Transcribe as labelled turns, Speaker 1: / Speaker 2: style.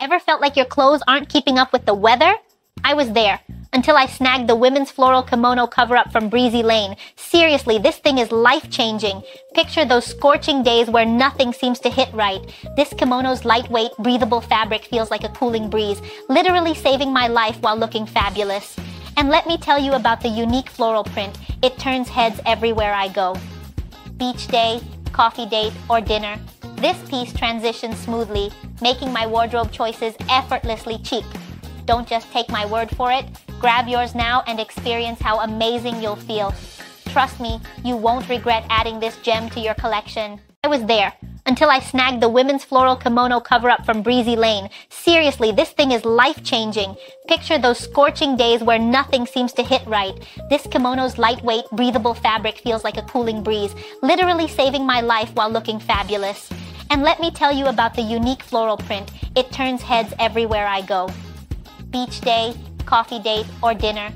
Speaker 1: Ever felt like your clothes aren't keeping up with the weather? I was there until I snagged the women's floral kimono cover up from Breezy Lane. Seriously, this thing is life changing. Picture those scorching days where nothing seems to hit right. This kimono's lightweight, breathable fabric feels like a cooling breeze, literally saving my life while looking fabulous. And let me tell you about the unique floral print. It turns heads everywhere I go. Beach day, coffee date, or dinner. This piece transitions smoothly, making my wardrobe choices effortlessly cheap. Don't just take my word for it. Grab yours now and experience how amazing you'll feel. Trust me, you won't regret adding this gem to your collection. I was there until I snagged the women's floral kimono cover up from Breezy Lane. Seriously, this thing is life changing. Picture those scorching days where nothing seems to hit right. This kimono's lightweight, breathable fabric feels like a cooling breeze, literally saving my life while looking fabulous. And let me tell you about the unique floral print. It turns heads everywhere I go. Beach day, coffee date, or dinner.